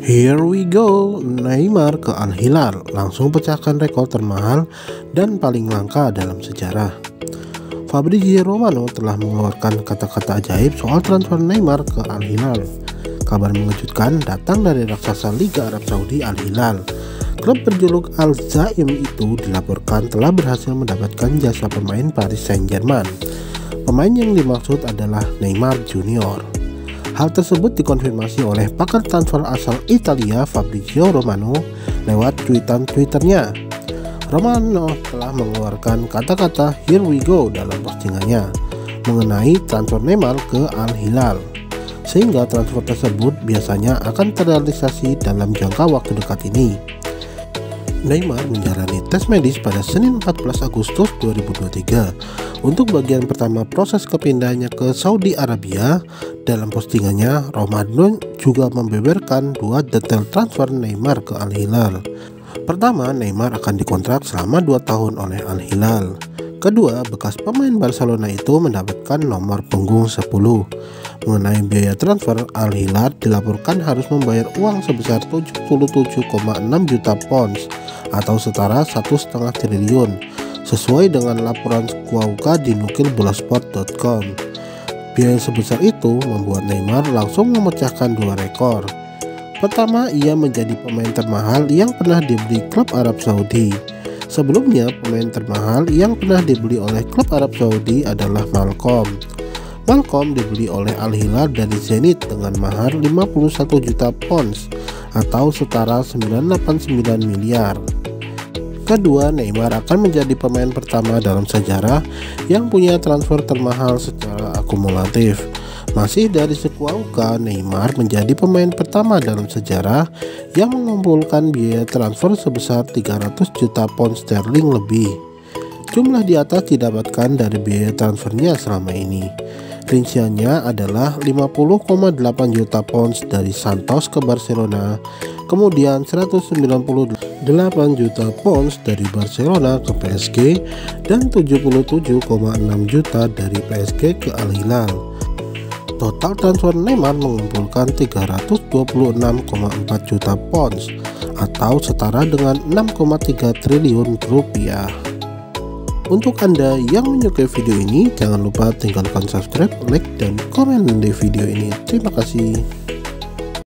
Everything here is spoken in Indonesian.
Here we go, Neymar ke Al Hilal langsung pecahkan rekor termahal dan paling langka dalam sejarah. Fabrizio Romano telah mengeluarkan kata-kata ajaib soal transfer Neymar ke Al Hilal. Kabar mengejutkan datang dari raksasa Liga Arab Saudi Al Hilal. Klub berjuluk Al Zaim itu dilaporkan telah berhasil mendapatkan jasa pemain Paris Saint-Germain. Pemain yang dimaksud adalah Neymar Junior. Hal tersebut dikonfirmasi oleh pakar transfer asal Italia Fabrizio Romano lewat tweetan Twitternya. Romano telah mengeluarkan kata-kata "Here we go" dalam postingannya mengenai transfer Neymar ke Al Hilal, sehingga transfer tersebut biasanya akan terrealisasi dalam jangka waktu dekat ini. Neymar menjalani tes medis pada Senin 14 Agustus 2023 untuk bagian pertama proses kepindahannya ke Saudi Arabia. Dalam postingannya, Ramadan juga membeberkan dua detail transfer Neymar ke Al Hilal. Pertama, Neymar akan dikontrak selama 2 tahun oleh Al Hilal. Kedua, bekas pemain Barcelona itu mendapatkan nomor punggung 10. Mengenai biaya transfer, Al Hilal dilaporkan harus membayar uang sebesar 77,6 juta pounds atau setara satu setengah triliun sesuai dengan laporan Kuauka di nukil bolasport.com. Biaya sebesar itu membuat Neymar langsung memecahkan dua rekor. Pertama, ia menjadi pemain termahal yang pernah dibeli klub Arab Saudi Sebelumnya, pemain termahal yang pernah dibeli oleh klub Arab Saudi adalah Malcolm. Malcolm dibeli oleh Al Hilal dari Zenit dengan mahar 51 juta pounds atau setara 989 miliar. Kedua, Neymar akan menjadi pemain pertama dalam sejarah yang punya transfer termahal secara akumulatif masih dari Sekuauka, Neymar menjadi pemain pertama dalam sejarah yang mengumpulkan biaya transfer sebesar 300 juta pound sterling lebih. Jumlah di atas didapatkan dari biaya transfernya selama ini. Rinciannya adalah 50,8 juta pounds dari Santos ke Barcelona, kemudian 198 juta pounds dari Barcelona ke PSG, dan 77,6 juta dari PSG ke Al Hilal. Total transfer Neymar mengumpulkan 326,4 juta pounds atau setara dengan 6,3 triliun rupiah. Untuk Anda yang menyukai video ini, jangan lupa tinggalkan subscribe, like, dan komen di video ini. Terima kasih.